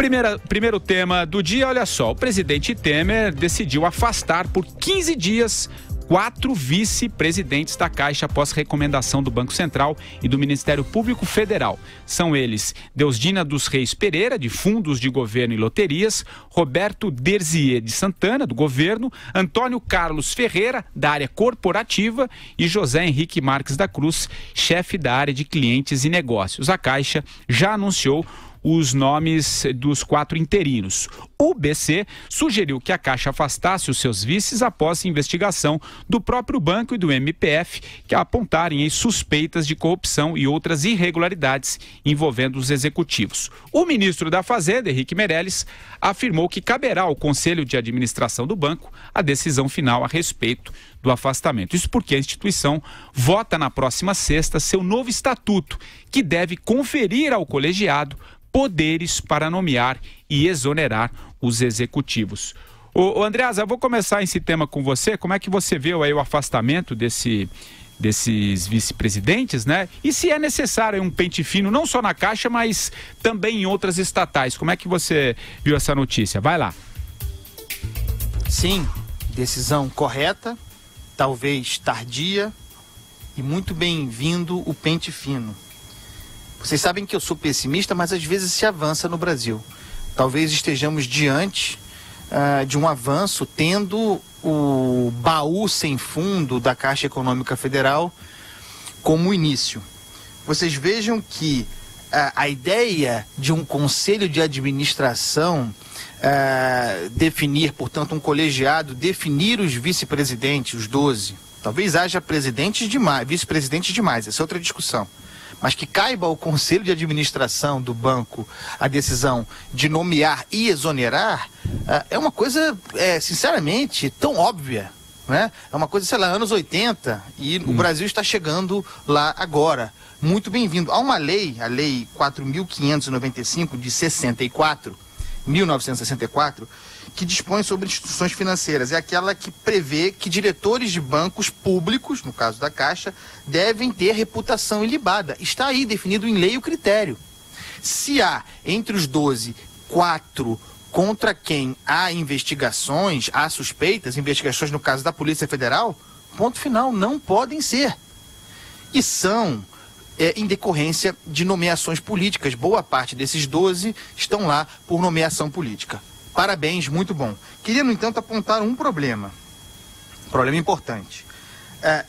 Primeira, primeiro tema do dia, olha só, o presidente Temer decidiu afastar por 15 dias quatro vice-presidentes da Caixa após recomendação do Banco Central e do Ministério Público Federal. São eles Deusdina dos Reis Pereira, de Fundos de Governo e Loterias, Roberto Derzier de Santana, do Governo, Antônio Carlos Ferreira, da área corporativa, e José Henrique Marques da Cruz, chefe da área de clientes e negócios. A Caixa já anunciou os nomes dos quatro interinos. O BC sugeriu que a Caixa afastasse os seus vices após investigação do próprio banco e do MPF, que apontarem suspeitas de corrupção e outras irregularidades envolvendo os executivos. O ministro da Fazenda, Henrique Meirelles, afirmou que caberá ao Conselho de Administração do banco a decisão final a respeito do afastamento. Isso porque a instituição vota na próxima sexta seu novo estatuto, que deve conferir ao colegiado poderes para nomear e exonerar os executivos. O, Andreasa, eu vou começar esse tema com você. Como é que você viu aí o afastamento desse, desses vice-presidentes, né? E se é necessário um pente fino, não só na Caixa, mas também em outras estatais. Como é que você viu essa notícia? Vai lá. Sim, decisão correta, talvez tardia e muito bem-vindo o pente fino. Vocês sabem que eu sou pessimista, mas às vezes se avança no Brasil. Talvez estejamos diante uh, de um avanço, tendo o baú sem fundo da Caixa Econômica Federal como início. Vocês vejam que uh, a ideia de um conselho de administração uh, definir, portanto, um colegiado, definir os vice-presidentes, os 12. Talvez haja presidentes demais, vice-presidentes demais, essa é outra discussão mas que caiba ao conselho de administração do banco a decisão de nomear e exonerar, uh, é uma coisa, é, sinceramente, tão óbvia. Né? É uma coisa, sei lá, anos 80 e hum. o Brasil está chegando lá agora. Muito bem-vindo. Há uma lei, a Lei 4.595 de 64, 1964, que dispõe sobre instituições financeiras. É aquela que prevê que diretores de bancos públicos, no caso da Caixa, devem ter reputação ilibada. Está aí definido em lei o critério. Se há entre os 12, quatro contra quem há investigações, há suspeitas, investigações no caso da Polícia Federal, ponto final, não podem ser. E são é, em decorrência de nomeações políticas. Boa parte desses 12 estão lá por nomeação política. Parabéns, muito bom. Queria, no entanto, apontar um problema. Um problema importante. É,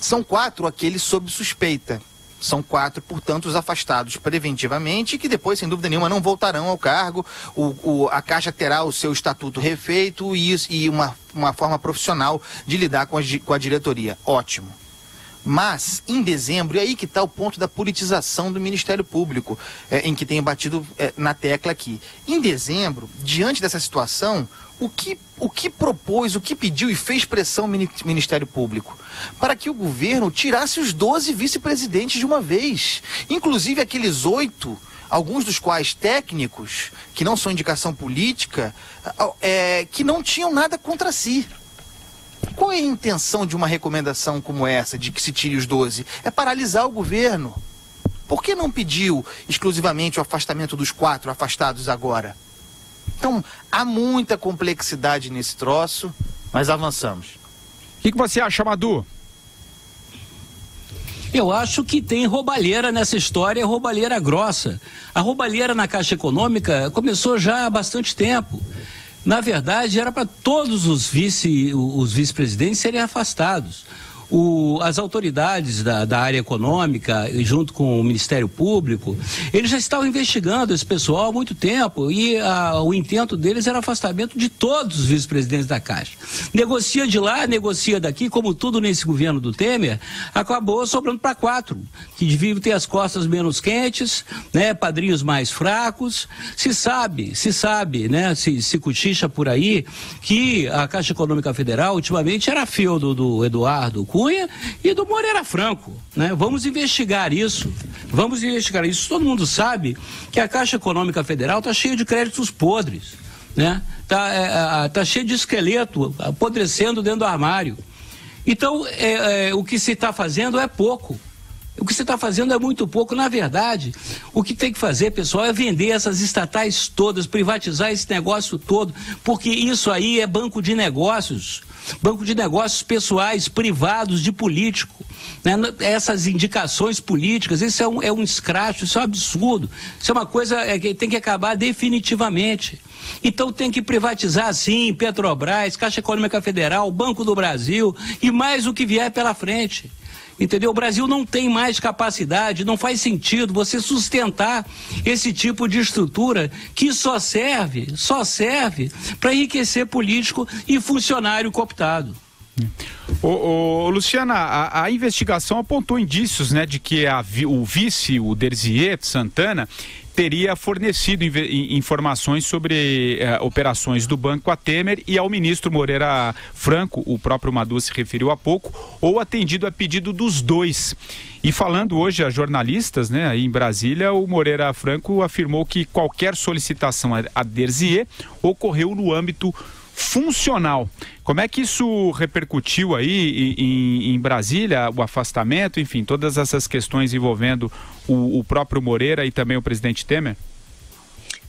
são quatro aqueles sob suspeita. São quatro, portanto, os afastados preventivamente, que depois, sem dúvida nenhuma, não voltarão ao cargo. O, o, a Caixa terá o seu estatuto refeito e, e uma, uma forma profissional de lidar com a, com a diretoria. Ótimo. Mas, em dezembro, e aí que está o ponto da politização do Ministério Público, é, em que tenho batido é, na tecla aqui. Em dezembro, diante dessa situação, o que, o que propôs, o que pediu e fez pressão o Ministério Público? Para que o governo tirasse os 12 vice-presidentes de uma vez, inclusive aqueles oito alguns dos quais técnicos, que não são indicação política, é, que não tinham nada contra si. Qual é a intenção de uma recomendação como essa, de que se tire os 12? É paralisar o governo. Por que não pediu exclusivamente o afastamento dos quatro afastados agora? Então, há muita complexidade nesse troço, mas avançamos. O que, que você acha, Madu? Eu acho que tem roubalheira nessa história, roubalheira grossa. A roubalheira na Caixa Econômica começou já há bastante tempo. Na verdade, era para todos os vice, os vice-presidentes serem afastados o, as autoridades da, da, área econômica, junto com o Ministério Público, eles já estavam investigando esse pessoal há muito tempo e a, o intento deles era afastamento de todos os vice-presidentes da Caixa. Negocia de lá, negocia daqui, como tudo nesse governo do Temer, acabou sobrando para quatro, que deviam ter as costas menos quentes, né, padrinhos mais fracos. Se sabe, se sabe, né, se, se cochicha por aí, que a Caixa Econômica Federal ultimamente era feudo do Eduardo Cunha e do Moreira Franco. Né? Vamos investigar isso. Vamos investigar isso. Todo mundo sabe que a Caixa Econômica Federal está cheia de créditos podres. Né? Tá, é, tá de esqueleto apodrecendo dentro do armário. Então, é, é, o que se está fazendo é pouco. O que você está fazendo é muito pouco. Na verdade, o que tem que fazer, pessoal, é vender essas estatais todas, privatizar esse negócio todo, porque isso aí é banco de negócios. Banco de negócios pessoais, privados, de político. Né? Essas indicações políticas, isso é um, é um escracho, isso é um absurdo. Isso é uma coisa é, que tem que acabar definitivamente. Então tem que privatizar sim Petrobras, Caixa Econômica Federal, Banco do Brasil e mais o que vier pela frente. Entendeu? O Brasil não tem mais capacidade, não faz sentido você sustentar esse tipo de estrutura que só serve, só serve para enriquecer político e funcionário cooptado. Ô, Luciana, a, a, investigação apontou indícios né, de que a, o vice, o Derzier Santana, teria fornecido informações sobre eh, operações do banco a Temer e ao ministro Moreira Franco, o próprio Madu se referiu há pouco, ou atendido a pedido dos dois. E falando hoje a jornalistas, né, aí em Brasília, o Moreira Franco afirmou que qualquer solicitação a Derzier ocorreu no âmbito funcional. Como é que isso repercutiu aí em, em Brasília, o afastamento, enfim, todas essas questões envolvendo o, o próprio Moreira e também o presidente Temer?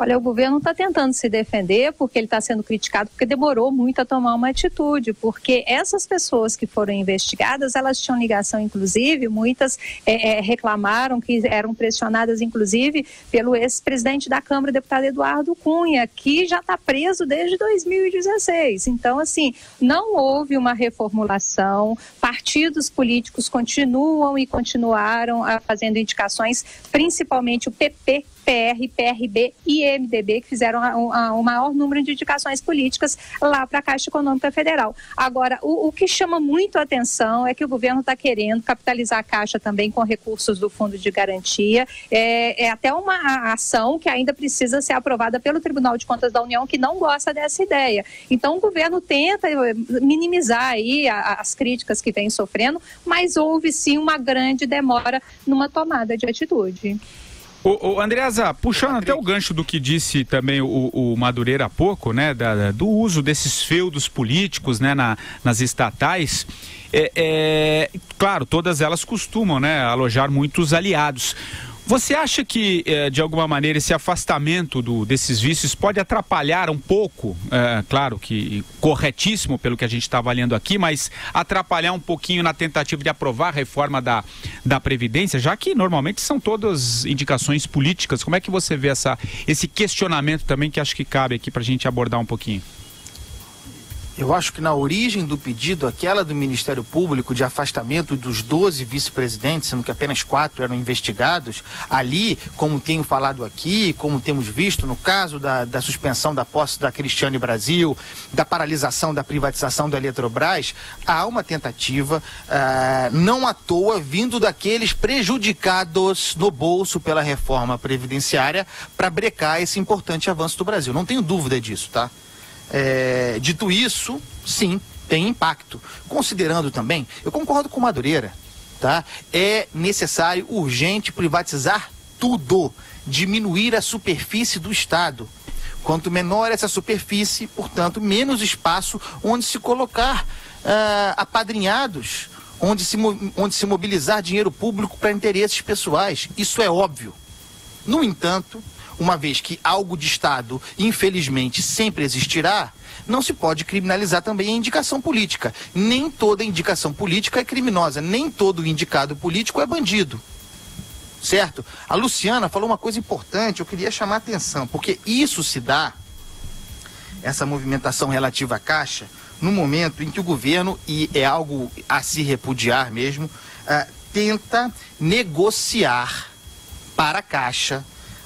Olha, o governo está tentando se defender porque ele está sendo criticado porque demorou muito a tomar uma atitude, porque essas pessoas que foram investigadas, elas tinham ligação, inclusive, muitas é, é, reclamaram que eram pressionadas, inclusive, pelo ex-presidente da Câmara, deputado Eduardo Cunha, que já está preso desde 2016. Então, assim, não houve uma reformulação, partidos políticos continuam e continuaram fazendo indicações, principalmente o PP PR, PRB e MDB, que fizeram o maior número de indicações políticas lá para a Caixa Econômica Federal. Agora, o, o que chama muito a atenção é que o governo está querendo capitalizar a Caixa também com recursos do Fundo de Garantia. É, é até uma ação que ainda precisa ser aprovada pelo Tribunal de Contas da União, que não gosta dessa ideia. Então, o governo tenta eh, minimizar aí as críticas que vem sofrendo, mas houve sim uma grande demora numa tomada de atitude. O, o Andreasa, puxando até o gancho do que disse também o, o Madureira há pouco, né, da, do uso desses feudos políticos, né, na, nas estatais, é, é, claro, todas elas costumam, né, alojar muitos aliados. Você acha que, eh, de alguma maneira, esse afastamento do, desses vícios pode atrapalhar um pouco, é, claro que corretíssimo pelo que a gente está avaliando aqui, mas atrapalhar um pouquinho na tentativa de aprovar a reforma da, da Previdência, já que normalmente são todas indicações políticas. Como é que você vê essa, esse questionamento também que acho que cabe aqui para a gente abordar um pouquinho? Eu acho que na origem do pedido, aquela do Ministério Público de afastamento dos 12 vice-presidentes, sendo que apenas quatro eram investigados, ali, como tenho falado aqui, como temos visto no caso da, da suspensão da posse da Cristiane Brasil, da paralisação da privatização da Eletrobras, há uma tentativa, uh, não à toa, vindo daqueles prejudicados no bolso pela reforma previdenciária para brecar esse importante avanço do Brasil. Não tenho dúvida disso, tá? É, dito isso, sim, tem impacto. Considerando também, eu concordo com Madureira, tá? É necessário, urgente, privatizar tudo, diminuir a superfície do Estado. Quanto menor essa superfície, portanto, menos espaço onde se colocar uh, apadrinhados, onde se, onde se mobilizar dinheiro público para interesses pessoais. Isso é óbvio. No entanto, uma vez que algo de Estado, infelizmente, sempre existirá, não se pode criminalizar também a indicação política. Nem toda indicação política é criminosa, nem todo indicado político é bandido. Certo? A Luciana falou uma coisa importante, eu queria chamar a atenção, porque isso se dá, essa movimentação relativa à Caixa, no momento em que o governo, e é algo a se repudiar mesmo, uh, tenta negociar para a Caixa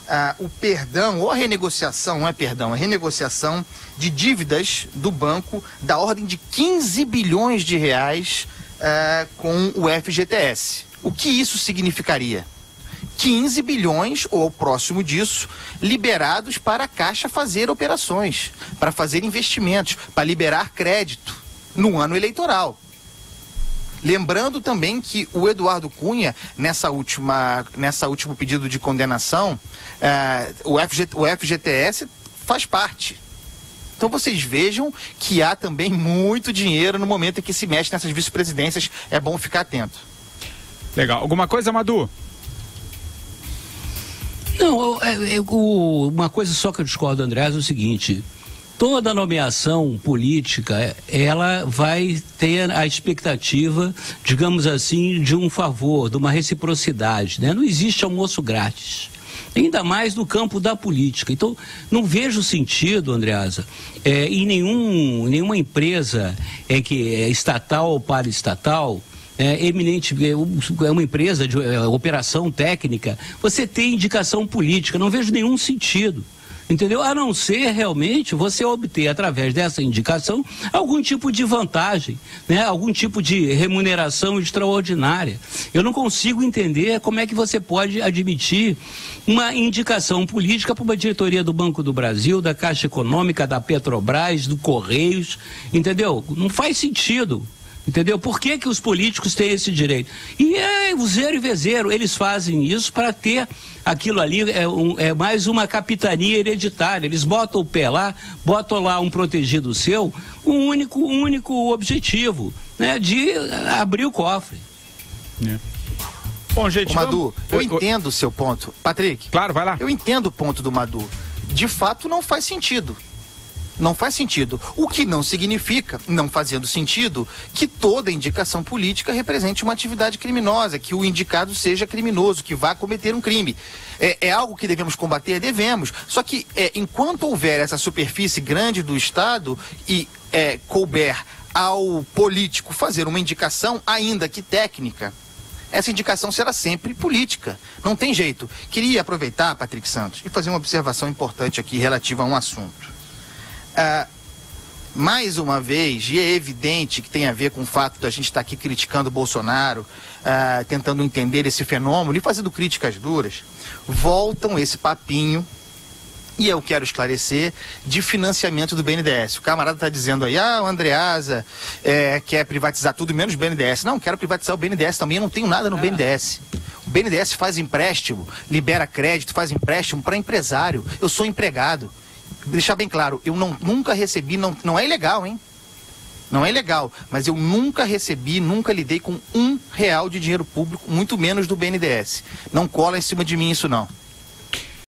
ah, o perdão ou a renegociação, não é perdão, é renegociação de dívidas do banco da ordem de 15 bilhões de reais ah, com o FGTS. O que isso significaria? 15 bilhões, ou próximo disso, liberados para a Caixa fazer operações, para fazer investimentos, para liberar crédito no ano eleitoral. Lembrando também que o Eduardo Cunha, nessa última, nessa último pedido de condenação, é, o, FG, o FGTS faz parte. Então vocês vejam que há também muito dinheiro no momento em que se mexe nessas vice-presidências. É bom ficar atento. Legal. Alguma coisa, Madu? Não, é, é, uma coisa só que eu discordo, André, é o seguinte: toda nomeação política, ela vai ter a expectativa, digamos assim, de um favor, de uma reciprocidade. Né? Não existe almoço grátis. Ainda mais no campo da política. Então, não vejo sentido, Andreasa, é, em nenhum, nenhuma empresa é, que é estatal ou paraestatal, é, eminente, é, é uma empresa de é, operação técnica, você tem indicação política, não vejo nenhum sentido. Entendeu? A não ser realmente você obter, através dessa indicação, algum tipo de vantagem, né? algum tipo de remuneração extraordinária. Eu não consigo entender como é que você pode admitir uma indicação política para uma diretoria do Banco do Brasil, da Caixa Econômica, da Petrobras, do Correios, entendeu? Não faz sentido. Entendeu? Por que, que os políticos têm esse direito? E é o zero e vezeiro, eles fazem isso para ter aquilo ali, é, um, é, mais uma capitania hereditária. Eles botam o pé lá, botam lá um protegido seu, um único, um único objetivo, né? De abrir o cofre. É. Bom, gente, Ô, Madu, vamos... eu entendo o seu ponto. Patrick. Claro, vai lá. Eu entendo o ponto do Madu. De fato, não faz sentido. Não faz sentido. O que não significa, não fazendo sentido, que toda indicação política represente uma atividade criminosa, que o indicado seja criminoso, que vá cometer um crime. É, é algo que devemos combater? Devemos. Só que é, enquanto houver essa superfície grande do Estado e é, couber ao político fazer uma indicação, ainda que técnica, essa indicação será sempre política. Não tem jeito. Queria aproveitar, Patrick Santos, e fazer uma observação importante aqui relativa a um assunto. Ah, mais uma vez, e é evidente que tem a ver com o fato da gente estar aqui criticando o Bolsonaro, ah, tentando entender esse fenômeno e fazendo críticas duras, voltam esse papinho e eu quero esclarecer, de financiamento do BNDES. O camarada está dizendo aí, ah, o Andreasa é, quer privatizar tudo menos o BNDES. Não, quero privatizar o BNDES também, eu não tenho nada no é. BNDES. O BNDES faz empréstimo, libera crédito, faz empréstimo para empresário. Eu sou empregado deixar bem claro, eu não, nunca recebi, não, não é ilegal, hein? Não é ilegal, mas eu nunca recebi, nunca lidei com um real de dinheiro público, muito menos do BNDES. Não cola em cima de mim isso não.